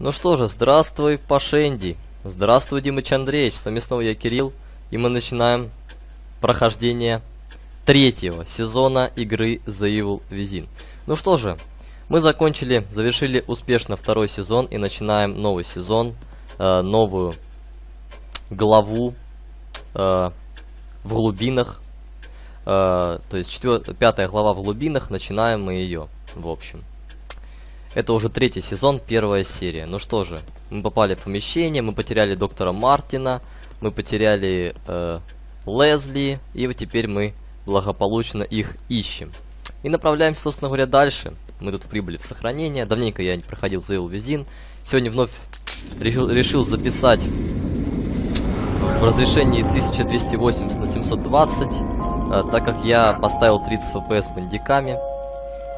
Ну что же, здравствуй, Пашенди. Здравствуй, Димыч Андреевич. С вами снова я, Кирилл. И мы начинаем прохождение третьего сезона игры The Evil Within. Ну что же, мы закончили, завершили успешно второй сезон и начинаем новый сезон, э, новую главу э, в глубинах. Э, то есть четвер... пятая глава в глубинах, начинаем мы ее, в общем. Это уже третий сезон, первая серия. Ну что же, мы попали в помещение, мы потеряли доктора Мартина, мы потеряли э, Лезли, и вот теперь мы благополучно их ищем. И направляемся, собственно говоря, дальше. Мы тут прибыли в сохранение. Давненько я не проходил за Визин. Сегодня вновь решил, решил записать в разрешении 1280 на 720, э, так как я поставил 30 FPS бандиками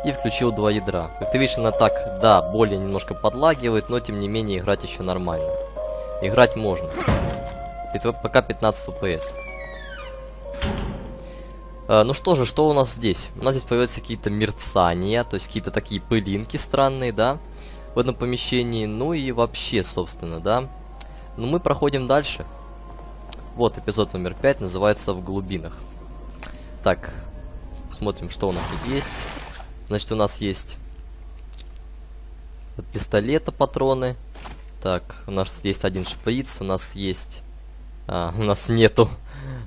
и включил два ядра. Как ты видишь, она так, да, более немножко подлагивает, но тем не менее играть еще нормально. Играть можно. Это пока 15 FPS. Uh, ну что же, что у нас здесь? У нас здесь появляются какие-то мерцания, то есть какие-то такие пылинки странные, да, в этом помещении. Ну и вообще, собственно, да. Но мы проходим дальше. Вот эпизод номер 5, называется «В глубинах». Так, смотрим, что у нас тут есть. Значит, у нас есть от пистолета патроны. Так, у нас есть один шприц, у нас есть... А, у нас нету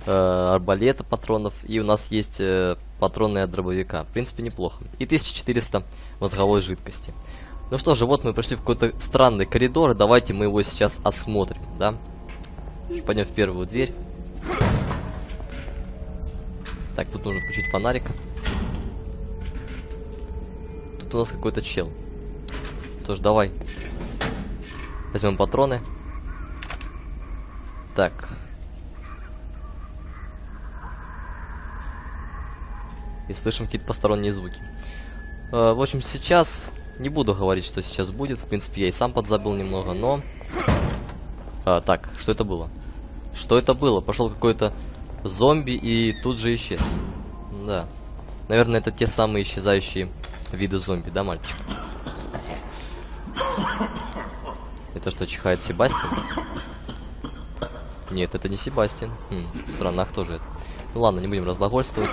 э, арбалета патронов, и у нас есть э, патроны от дробовика. В принципе, неплохо. И 1400 мозговой жидкости. Ну что же, вот мы пришли в какой-то странный коридор, давайте мы его сейчас осмотрим, да? Пойдем в первую дверь. Так, тут нужно включить фонарик у нас какой-то чел. Тоже давай. Возьмем патроны. Так. И слышим какие-то посторонние звуки. Э, в общем, сейчас не буду говорить, что сейчас будет. В принципе, я и сам подзабыл немного, но... А, так, что это было? Что это было? Пошел какой-то зомби и тут же исчез. Да. Наверное, это те самые исчезающие виды зомби, да, мальчик? Это что, чихает Себастьян? Нет, это не Себастьян. Хм, странно, а кто же это? Ну ладно, не будем разглагольствовать.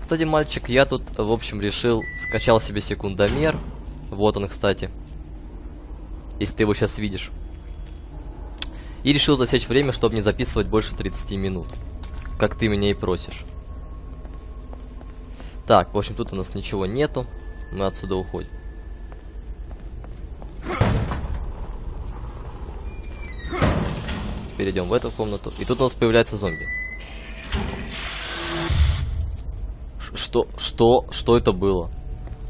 Кстати, мальчик, я тут, в общем, решил, скачал себе секундомер. Вот он, кстати. Если ты его сейчас видишь. И решил засечь время, чтобы не записывать больше 30 минут. Как ты меня и просишь. Так, в общем, тут у нас ничего нету мы отсюда уходим. Теперь идем в эту комнату. И тут у нас появляется зомби. Что? Что? Что это было?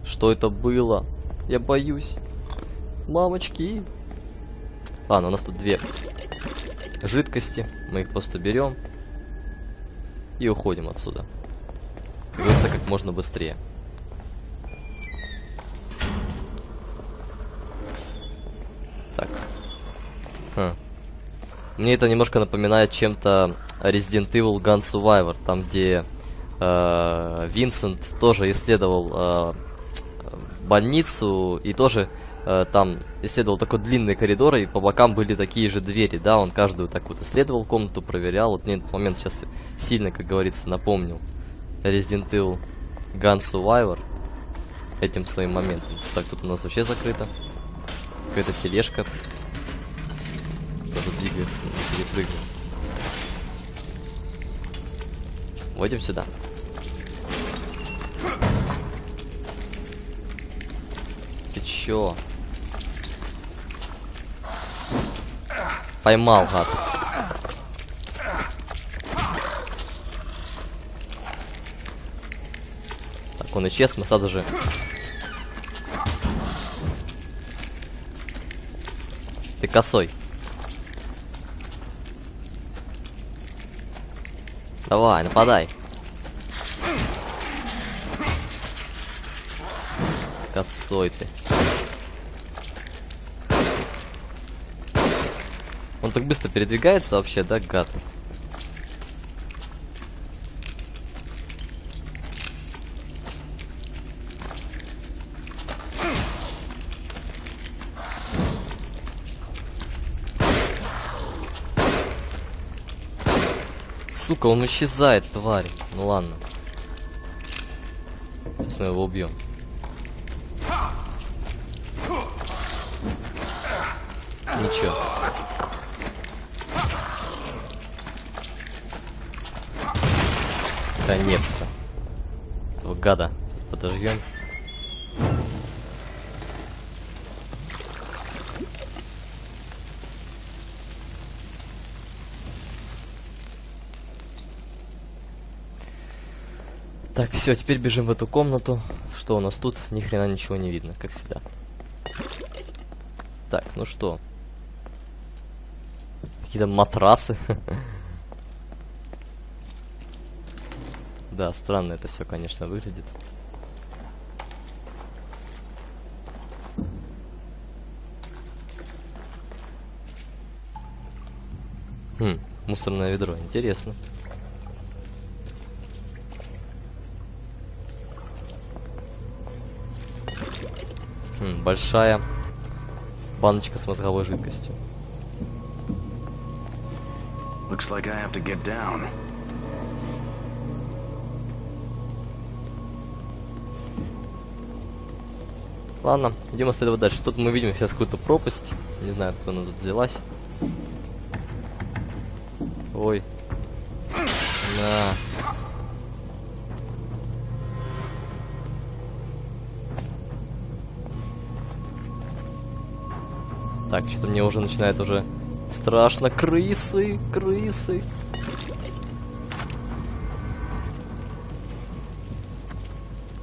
Что это было? Я боюсь. Мамочки. Ладно, у нас тут две жидкости. Мы их просто берем. И уходим отсюда. Говорится, как можно быстрее. Хм. Мне это немножко напоминает чем-то Resident Evil Gun Survivor, там где э, Винсент тоже исследовал э, больницу и тоже э, там исследовал такой длинный коридор, и по бокам были такие же двери, да, он каждую так вот исследовал комнату, проверял, вот мне этот момент сейчас сильно, как говорится, напомнил Resident Evil Gun Survivor этим своим моментом. Так, тут у нас вообще закрыто. Какая-то тележка двигается, не перепрыгнем. Войдем сюда. Ты чё? Поймал, гад. Так, он исчез, мы сразу же... Ты косой. Давай, нападай. Косой ты. Он так быстро передвигается вообще, да, гад? Сука, он исчезает, тварь. Ну ладно. Сейчас мы его убьем. Ничего. Наконец-то. Этого гада. Сейчас подожгем. Так, все, теперь бежим в эту комнату. Что у нас тут? Ни хрена ничего не видно, как всегда. Так, ну что? Какие-то матрасы. Да, странно это все, конечно, выглядит. Хм, мусорное ведро, интересно. Большая баночка с мозговой жидкостью. Looks like I have to get down. Ладно, идем исследовать дальше. Тут мы видим сейчас какую-то пропасть. Не знаю, откуда она тут взялась. Ой. Так, что-то мне уже начинает уже страшно. Крысы, крысы.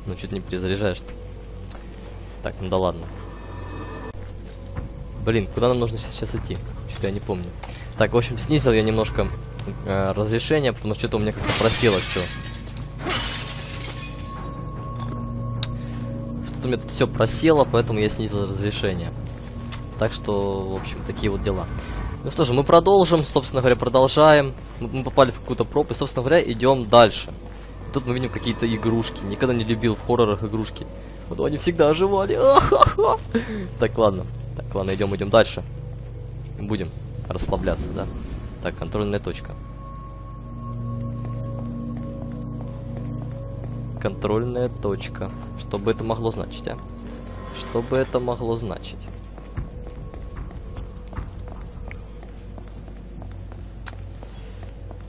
Ну, что-то не перезаряжаешь-то. Так, ну да ладно. Блин, куда нам нужно сейчас идти? Что-то я не помню. Так, в общем, снизил я немножко э, разрешение, потому что что-то у меня как-то просело все. Что-то у меня тут все просело, поэтому я снизил разрешение. Так что, в общем, такие вот дела. Ну что же, мы продолжим, собственно говоря, продолжаем. Мы, попали в какую-то пропасть, собственно говоря, идем дальше. Тут мы видим какие-то игрушки. Никогда не любил в хоррорах игрушки. Вот они всегда оживали. Так, ладно. Так, ладно, идем, идем дальше. Будем расслабляться, да? Так, контрольная точка. Контрольная точка. Что бы это могло значить, а? Что бы это могло значить?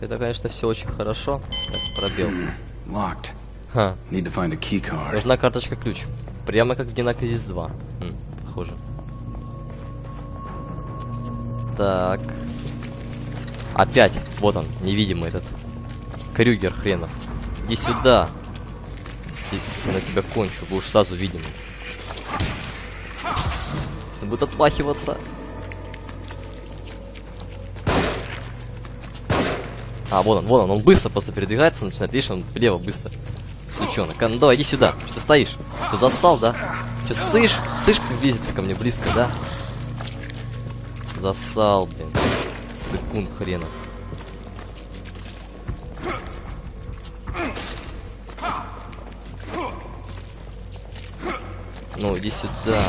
Это, конечно, все очень хорошо. Так, пробел. Locked. Ха. Need to find a key card. Нужна карточка-ключ. Прямо как в Динокризис 2. Хм, похоже. Так. Опять. Вот он, невидимый этот. Крюгер хренов. Иди сюда. Я на тебя кончу, будешь сразу видимый. Если будет отмахиваться. А, вот он, вот он, он быстро просто передвигается, начинает, видишь, он влево быстро. Сучонок. А, ну давай, иди сюда. Что стоишь? Что засал, да? Что, слышь? Слышь, как близится ко мне близко, да? Засал, блин. Секунд хренов. Ну, иди сюда.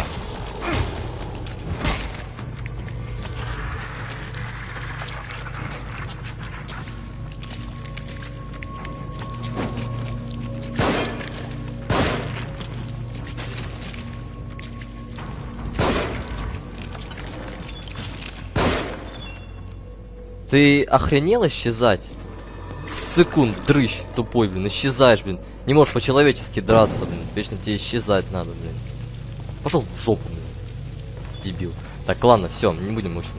Ты охренел исчезать? Секунд, дрыщ тупой, блин, исчезаешь, блин. Не можешь по-человечески драться, блин. Вечно тебе исчезать надо, блин. Пошел в жопу, блин. Дебил. Так, ладно, все, не будем мучить.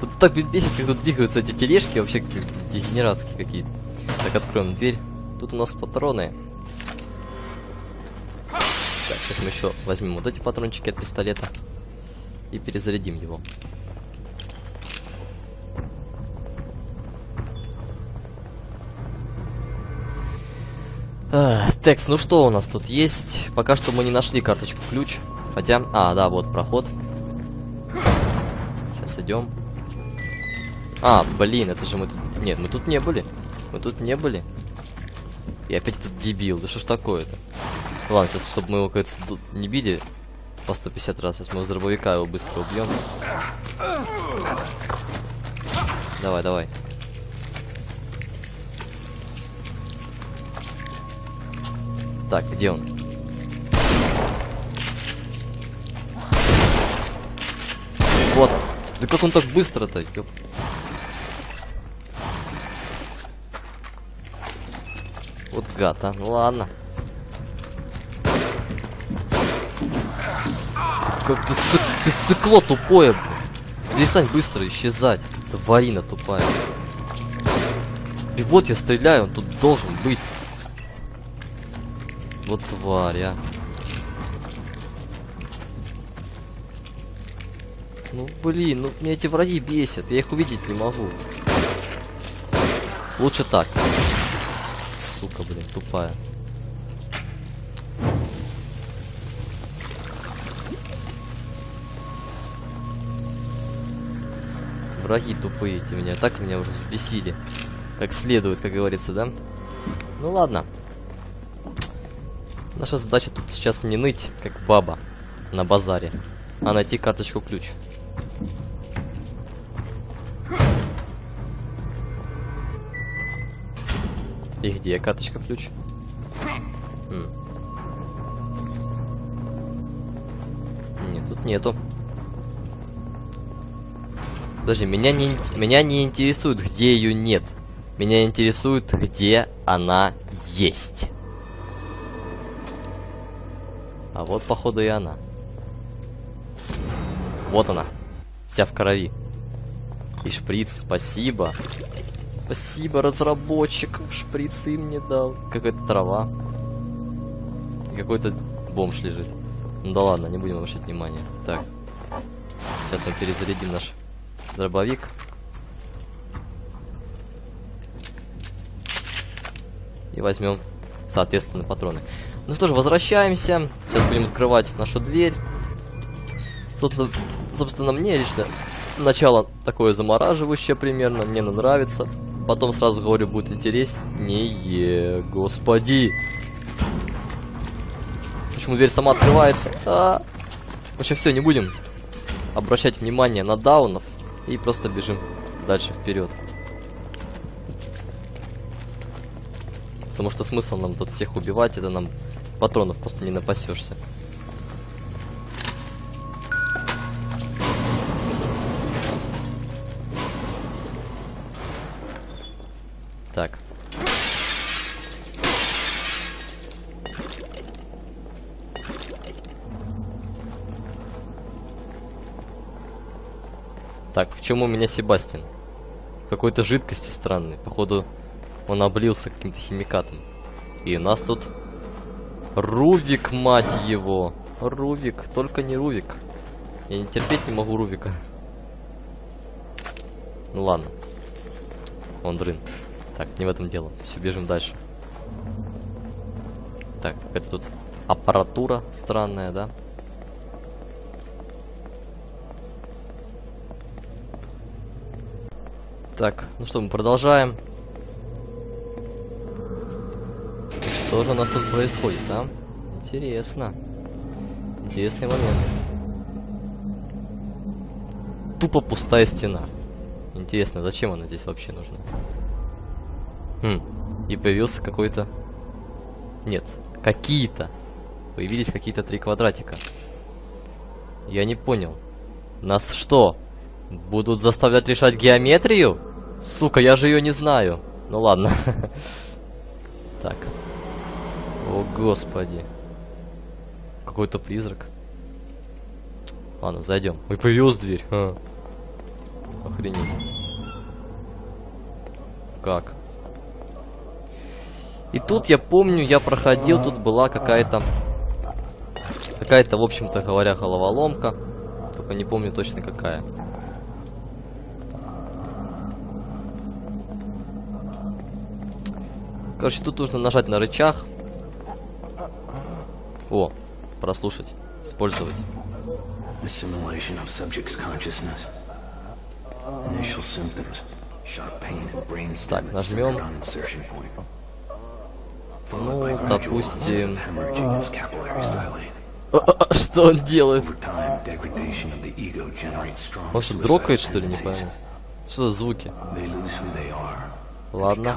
Тут так бесит, как тут двигаются эти тележки, вообще как дегенератские какие-то. Так, откроем дверь. Тут у нас патроны. Так, сейчас мы еще возьмем вот эти патрончики от пистолета. И перезарядим его. Эх, Текс, ну что у нас тут есть? Пока что мы не нашли карточку ключ. Хотя, а, да, вот проход. Сейчас идем. А, блин, это же мы тут... Нет, мы тут не были. Мы тут не были. И опять этот дебил. Да что ж такое-то? Ладно, сейчас, чтобы мы его, кажется, тут не били по 150 раз. Сейчас мы с дробовика его быстро убьем. Давай, давай. Так, где он? Вот. Да как он так быстро-то? Вот гад, а. Ну ладно. Как ты, ты сыкло тупое, блин. Перестань быстро исчезать. Тварина тупая. И вот я стреляю, он тут должен быть. Вот тварь, а. Ну блин, ну меня эти враги бесят, я их увидеть не могу. Лучше так. Сука, блин, тупая. Враги тупые эти меня, так меня уже взбесили. Как следует, как говорится, да? Ну ладно. Наша задача тут сейчас не ныть, как баба на базаре, а найти карточку-ключ. И где карточка-ключ? Нет, тут нету. Подожди, меня не, меня не интересует, где ее нет. Меня интересует, где она есть. А вот, походу, и она. Вот она. Вся в крови. И шприц, спасибо. Спасибо, разработчик. Шприцы мне дал. Какая-то трава. Какой-то бомж лежит. Ну да ладно, не будем обращать внимания. Так. Сейчас мы перезарядим наш дробовик. И возьмем, соответственно, патроны. Ну что ж, возвращаемся. Сейчас будем открывать нашу дверь. Собственно, собственно мне лично начало такое замораживающее примерно. Мне оно нравится. Потом сразу говорю, будет интереснее. Господи. Почему дверь сама открывается? А. В общем, все, не будем обращать внимание на даунов. И просто бежим дальше вперед. Потому что смысл нам тут всех убивать, это нам патронов просто не напасешься. Так. Так, в чем у меня Себастьян? Какой-то жидкости странной. Походу, он облился каким-то химикатом. И нас тут Рувик, мать его. Рувик, только не Рувик. Я не терпеть не могу Рувика. Ну ладно. Он дрын. Так, не в этом дело. Все, бежим дальше. Так, это тут аппаратура странная, да? Так, ну что, мы продолжаем. Что же у нас тут происходит, а? Интересно. Интересный момент. Тупо пустая стена. Интересно, зачем она здесь вообще нужна? Хм. И появился какой-то... Нет, какие-то. Появились какие-то три квадратика. Я не понял. Нас что? Будут заставлять решать геометрию? Сука, я же ее не знаю. Ну ладно. Так. Господи. Какой-то призрак. Ладно, зайдем. Ой, появилась дверь. А. Охренеть. Как? И тут я помню, я проходил, тут была какая-то... Какая-то, в общем-то говоря, головоломка. Только не помню точно какая. Короче, тут нужно нажать на рычаг. О, прослушать, использовать. Assimilation of subject's consciousness. Initial symptoms. Sharp pain in brainstem Так, нажмем. Ну, допустим... А, Что он делает? Может, дрокает, что ли, не пойму. Что за звуки? Ладно,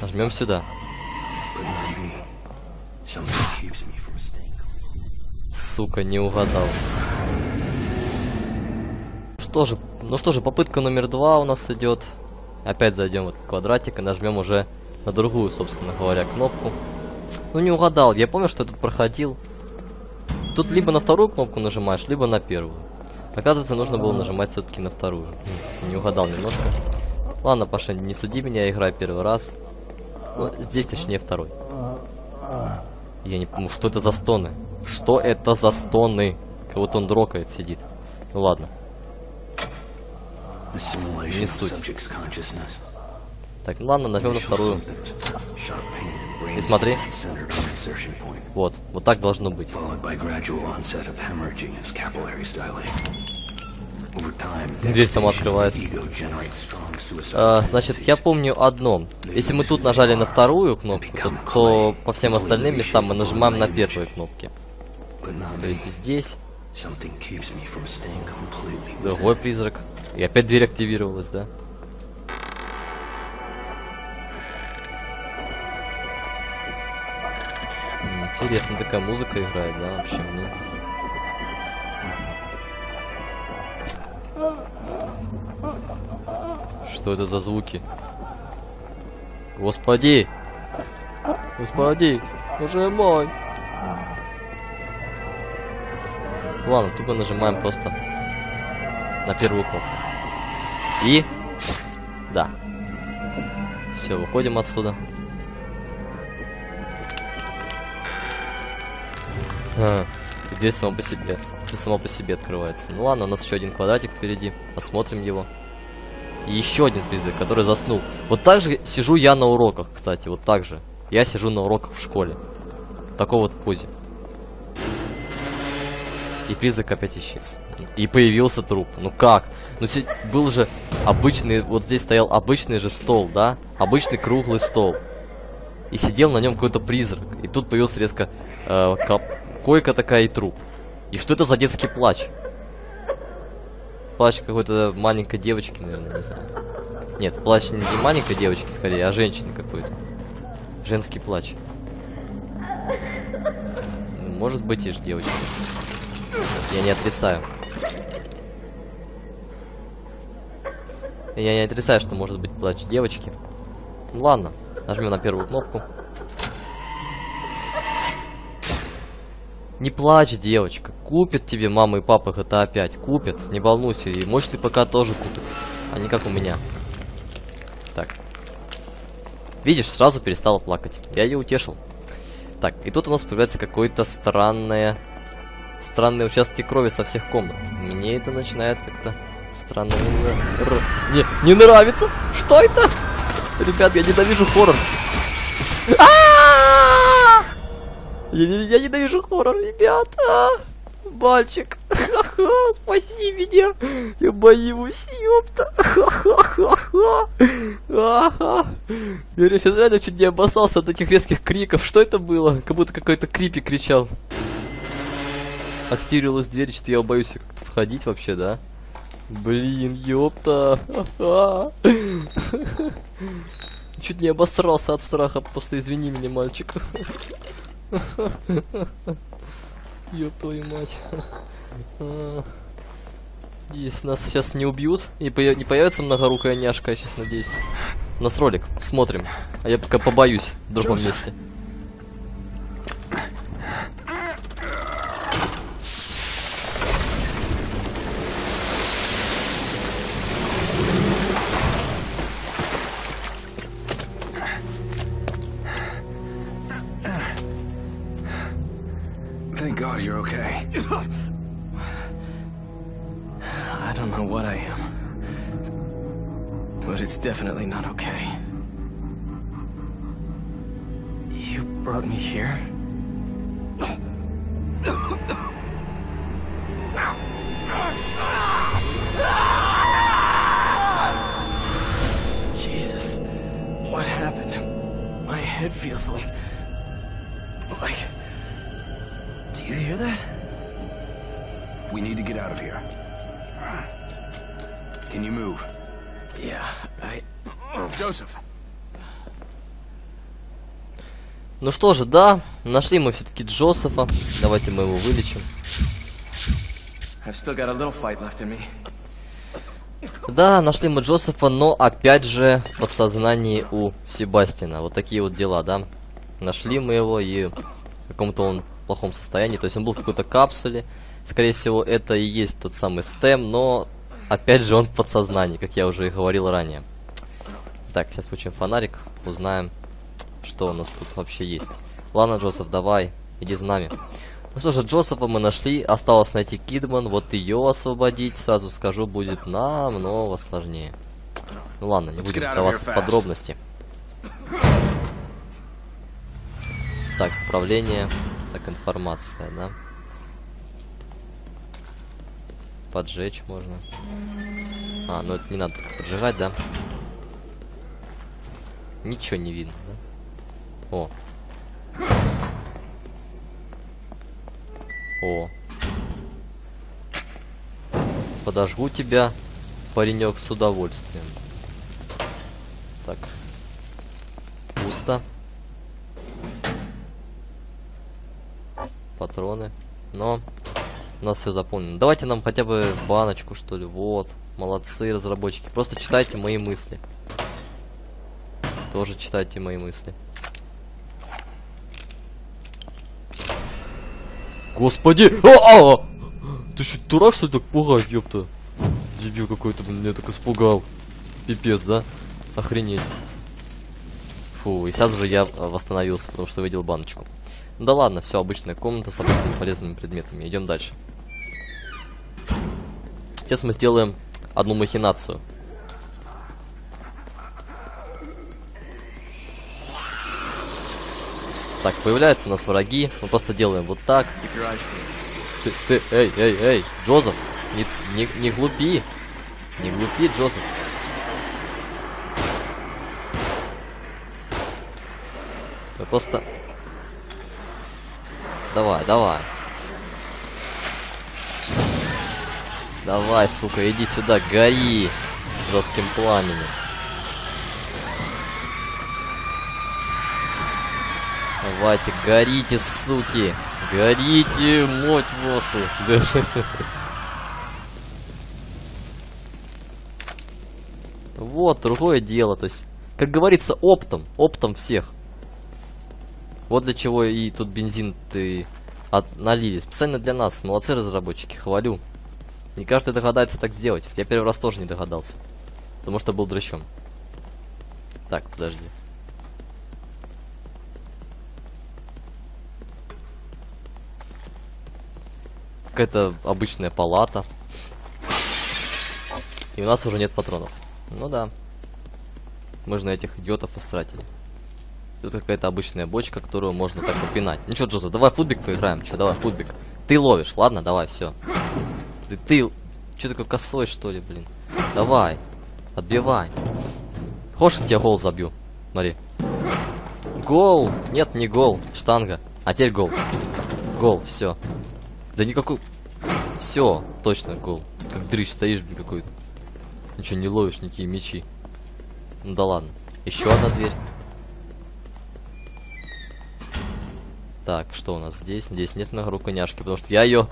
нажмем сюда. Сука, не угадал. Что же, ну что же, попытка номер два у нас идет. Опять зайдем в этот квадратик и нажмем уже на другую, собственно говоря, кнопку. Ну не угадал, я помню, что я тут проходил. Тут либо на вторую кнопку нажимаешь, либо на первую. Оказывается, нужно было нажимать все-таки на вторую. Не угадал немножко. Ладно, Паша, не суди меня, я играю первый раз. Здесь, точнее, второй. Я не помню, что это за стоны? Что это за стоны? Как будто он дрокает, сидит. Ну ладно. Не суть. Так, ну ладно, нажмем на Initial вторую. И смотри. Вот, вот так должно быть. Дверь сама открывается. А, значит, я помню одно. Если мы тут нажали на вторую кнопку, то, то по всем остальным местам мы нажимаем на первые кнопки. То есть здесь другой призрак. И опять дверь активировалась, да? Интересно, такая музыка играет, да, вообще мне. Что это за звуки? Господи! Господи! Боже мой! Ладно, тупо нажимаем просто на первую кнопку. И... Да. Все, выходим отсюда. А, дверь сама по себе. Сама по себе открывается. Ну ладно, у нас еще один квадратик впереди. Посмотрим его. И еще один призрак, который заснул. Вот так же сижу я на уроках, кстати, вот так же. Я сижу на уроках в школе. В такой вот позе. И призрак опять исчез. И появился труп. Ну как? Ну был же обычный, вот здесь стоял обычный же стол, да? Обычный круглый стол. И сидел на нем какой-то призрак. И тут появился резко э, ко- койка такая и труп. И что это за детский плач? Плач какой-то маленькой девочки, наверное, не знаю. Нет, плач не маленькой девочки, скорее, а женщины какой-то. Женский плач. Может быть и ж девочки. Я не отрицаю. Я не отрицаю, что может быть плач девочки. Ну ладно, нажмем на первую кнопку. Не плачь, девочка. Купят тебе мама и папа GTA 5. Купят, не волнуйся. И мощный ПК тоже купят. А не как у меня. Так. Видишь, сразу перестала плакать. Я ее утешил. Так, и тут у нас появляется какое-то странное... Странные участки крови со всех комнат. Мне это начинает как-то странно... не Не, нравится! Что это? Ребят, я ненавижу хоррор. Я, не- я ненавижу хоррор, ребят. Мальчик, ха-ха, спаси меня. Я боюсь, ёпта. Я сейчас реально чуть не обоссался от таких резких криков. Что это было? Как будто какой-то крипи кричал. Активировалась дверь, что я боюсь как-то входить вообще, да? Блин, ёпта. Чуть не обосрался от страха, просто извини меня, мальчик. Ёб твою мать. А. Если нас сейчас не убьют, и не появится многорукая няшка, я сейчас надеюсь. У нас ролик, смотрим. А я пока побоюсь в другом Джозеф. месте. Definitely not okay. You brought me here? Ну что же, да, нашли мы все-таки Джозефа. Давайте мы его вылечим. Да, нашли мы Джозефа, но опять же в подсознании у Себастина. Вот такие вот дела, да. Нашли мы его и в каком-то он плохом состоянии. То есть он был в какой-то капсуле. Скорее всего, это и есть тот самый стем, но опять же он в подсознании, как я уже и говорил ранее. Так, сейчас включим фонарик, узнаем, что у нас тут вообще есть. Ладно, Джозеф, давай, иди за нами. Ну что же, Джозефа мы нашли, осталось найти Кидман, вот ее освободить, сразу скажу, будет намного сложнее. Ну ладно, не будем вдаваться в подробности. Так, управление, так, информация, да. Поджечь можно. А, ну это не надо поджигать, да? Ничего не видно, да? О. О. Подожгу тебя, паренек, с удовольствием. Так. Пусто. Патроны. Но у нас все заполнено. Давайте нам хотя бы баночку, что ли. Вот. Молодцы, разработчики. Просто читайте мои мысли. Тоже читайте мои мысли. Господи! А, а! Ты что, дурак, что ли, так пугать, ёпта? Дебил какой-то, блин, меня так испугал. Пипец, да? Охренеть. Фу, и сразу же я а, восстановился, потому что увидел баночку. Ну Да ладно, все, обычная комната с обычными полезными предметами. Идем дальше. Сейчас мы сделаем одну махинацию. Так, появляются у нас враги. Мы просто делаем вот так. Ты, ты, эй, эй, эй, Джозеф, не, не, не глупи. Не глупи, Джозеф. Ты просто... Давай, давай. Давай, сука, иди сюда, гори жестким пламенем. Давайте, горите, суки! Горите, мать вашу! Вот, другое дело, то есть, как говорится, оптом, оптом всех. Вот для чего и тут бензин ты от... налили. Специально для нас, молодцы разработчики, хвалю. Не каждый догадается так сделать. Я первый раз тоже не догадался. Потому что был дрыщом. Так, подожди. Какая-то обычная палата. И у нас уже нет патронов. Ну да. Мы же на этих идиотов истратили. Тут какая-то обычная бочка, которую можно так попинать. Ну что, Джозеф, давай футбик поиграем. Че, давай футбик. Ты ловишь, ладно? Давай, все. Ты, ты что такой косой, что ли, блин? Давай. Отбивай. Хочешь, я тебе гол забью? Смотри. Гол! Нет, не гол. Штанга. А теперь гол. Гол, все. Да никакой... Все, точно гол. Как дрыщ стоишь, блин, какой-то. Ничего не ловишь, никакие мячи. Ну да ладно. Еще одна дверь. Так, что у нас здесь? Здесь нет на руконяшки, потому что я ее...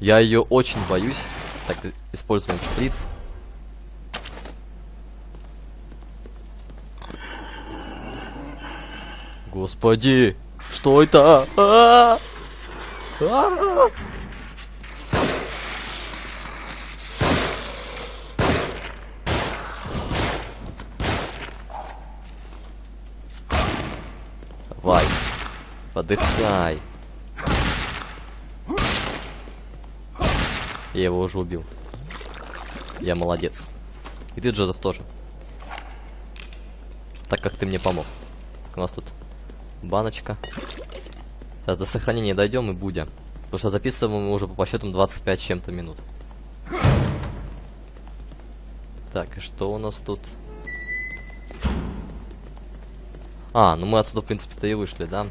Я ее очень боюсь. Так, используем шприц. Господи! Что это? А! А! Давай. Подыхай. Я его уже убил. Я молодец. И ты, Джозеф, тоже. Так как ты мне помог. Так, у нас тут баночка. Сейчас до сохранения дойдем и будем. Потому что записываем мы уже по подсчетам 25 с чем-то минут. Так, и что у нас тут? А, ну мы отсюда, в принципе-то и вышли, да?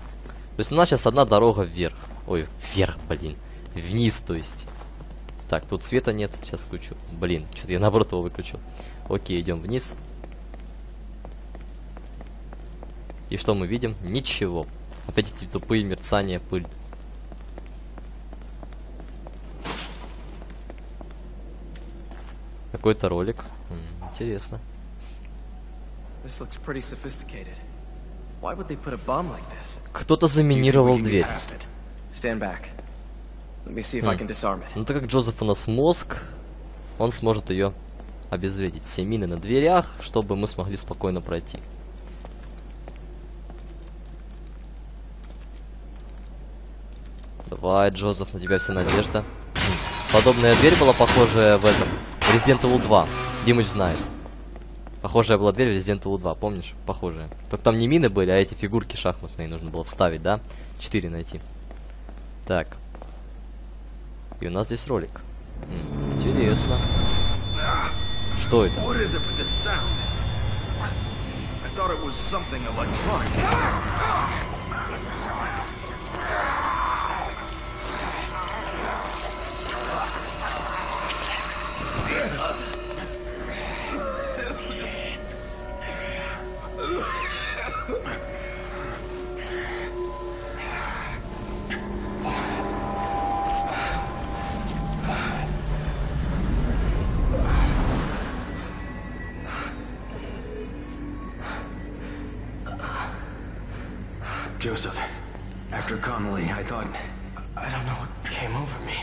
То есть у нас сейчас одна дорога вверх. Ой, вверх, блин. Вниз, то есть. Так, тут света нет. Сейчас включу. Блин, что-то я наоборот его выключил. Окей, идем вниз. И что мы видим? Ничего. Опять эти тупые мерцания, пыль. Какой-то ролик. Интересно. This looks pretty sophisticated. Кто-то заминировал дверь. past it? Stand back. Let me see if I can disarm it. Ну так как Джозеф у нас мозг, он сможет ее обезвредить. Все мины на дверях, чтобы мы смогли спокойно пройти. Давай, Джозеф, на тебя вся надежда. Подобная дверь была похожая в этом. Resident Evil 2. Димыч знает. Похожая была дверь в Resident Evil 2, помнишь? Похожая. Только там не мины были, а эти фигурки шахматные нужно было вставить, да? Четыре найти. Так. И у нас здесь ролик. М, Интересно. Что это? Thought. I don't know what came over me.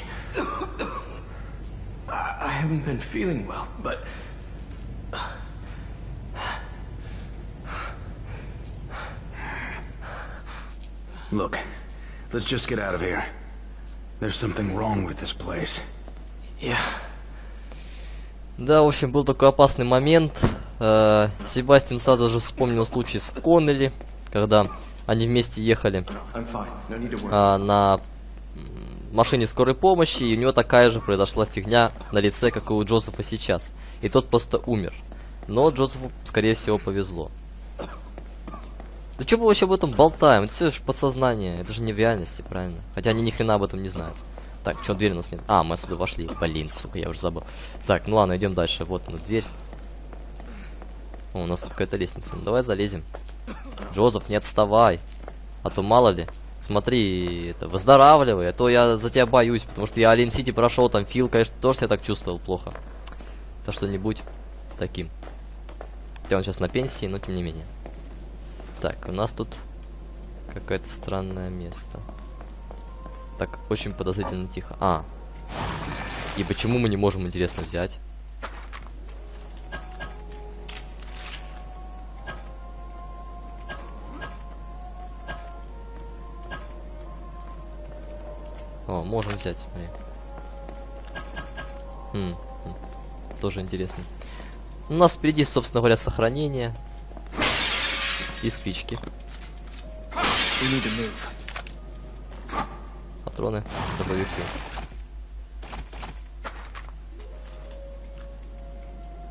I, haven't been feeling well, but Look, let's just get out of here. There's something wrong with this place. yeah. Да, в общем, был такой опасный момент. Э, Себастьян сразу же вспомнил случай с Коннелли, когда они вместе ехали а, на машине скорой помощи, и у него такая же произошла фигня на лице, как и у Джозефа сейчас. И тот просто умер. Но Джозефу, скорее всего, повезло. Да что мы вообще об этом болтаем? Это все же подсознание, это же не в реальности, правильно? Хотя они ни хрена об этом не знают. Так, что дверь у нас нет? А, мы сюда вошли. Блин, сука, я уже забыл. Так, ну ладно, идем дальше. Вот она, дверь. О, у нас тут какая-то лестница. Ну давай залезем. Джозеф, не отставай. А то мало ли. Смотри, это, выздоравливай, а то я за тебя боюсь, потому что я Ален Сити прошел, там Фил, конечно, тоже себя так чувствовал плохо. То что-нибудь таким. Хотя он сейчас на пенсии, но тем не менее. Так, у нас тут какое-то странное место. Так, очень подозрительно тихо. А. И почему мы не можем, интересно, взять? Взять, смотри. Хм, хм. Тоже интересно. У нас впереди, собственно говоря, сохранение. И спички. Патроны, дробовики.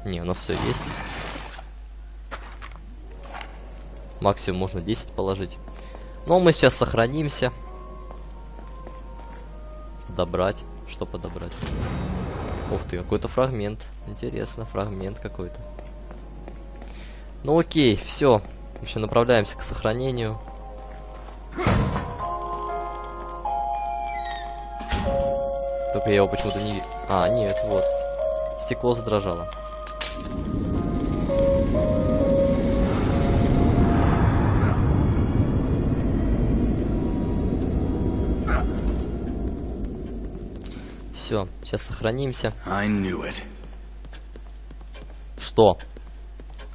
Не, у нас все есть. Максимум можно 10 положить. Но мы сейчас сохранимся. Подобрать. Что подобрать? Ух ты, какой-то фрагмент. Интересно, фрагмент какой-то. Ну окей, все. Еще направляемся к сохранению. Только я его почему-то не... А, нет, вот. Стекло задрожало. Все, сейчас сохранимся. I knew it. Что?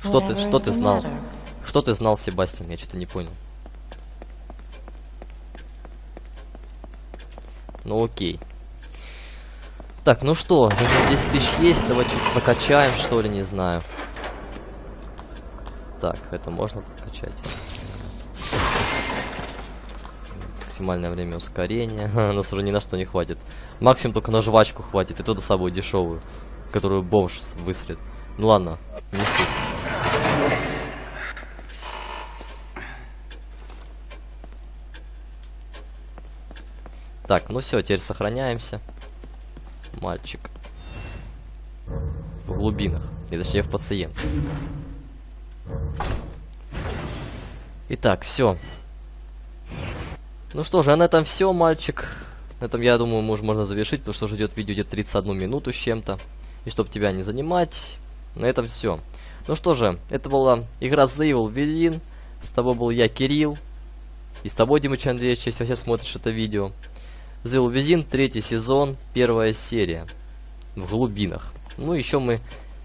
Что ты, что ты знал? matter? Что ты знал, Себастьян? Я что-то не понял. Ну окей. Так, ну что, даже 10 тысяч есть, давай чуть прокачаем, что ли, не знаю. Так, это можно прокачать. Максимальное время ускорения. Нас уже ни на что не хватит. Максимум только на жвачку хватит, и то до собой дешевую, которую бомж высрет. Ну ладно, не. Так, ну все, теперь сохраняемся. Мальчик. В глубинах. И точнее в пациент. Итак, все. Ну что же, а на этом все, мальчик. На этом, я думаю, может, можно завершить, потому что уже идет видео где-то 31 минуту с чем-то. И чтобы тебя не занимать, на этом все. Ну что же, это была игра The Evil Within. С тобой был я, Кирилл. И с тобой, Димыч Андреевич, если сейчас смотришь это видео. The Evil Within, третий сезон, первая серия. В глубинах. Ну, еще мы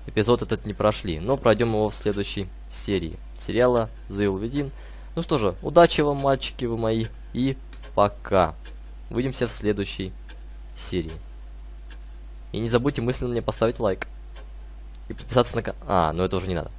эпизод этот не прошли, но пройдем его в следующей серии сериала The Evil Within. Ну что же, удачи вам, мальчики вы мои, и пока. Увидимся в следующей серии. И не забудьте мысленно мне поставить лайк. И подписаться на канал. А, ну это уже не надо.